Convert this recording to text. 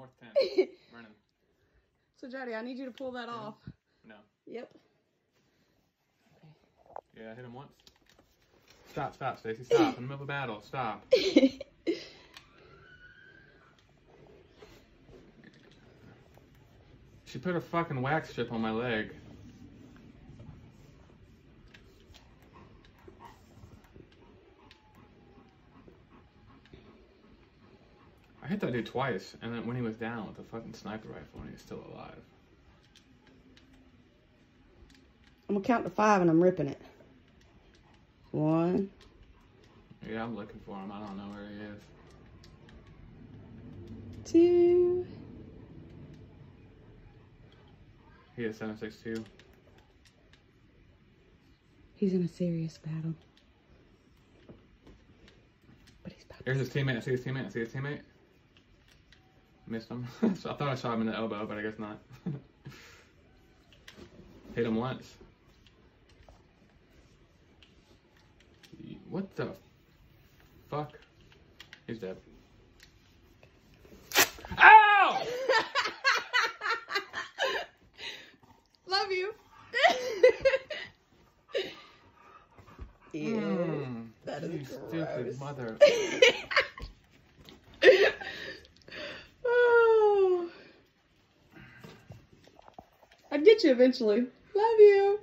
North 10. Running. So Jody, I need you to pull that off. No. Yep. Yeah, I hit him once. Stop, stop, Stacy. Stop. In the middle of a battle. Stop. She put a fucking wax strip on my leg. Hit that dude twice, and then when he was down with the fucking sniper rifle and he was still alive. I'm gonna count to five and I'm ripping it. One, Yeah, I'm looking for him. I don't know where he is. two, He is 762. He's in a serious battle. But he's about Here's his teammate. I see his teammate. I see his teammate. Missed him. so I thought I shot him in the elbow, but I guess not. Hit him once. What the fuck? He's dead. Ow! Love you. yeah. Mm, that is you stupid gross. mother. I'd get you eventually. Love you.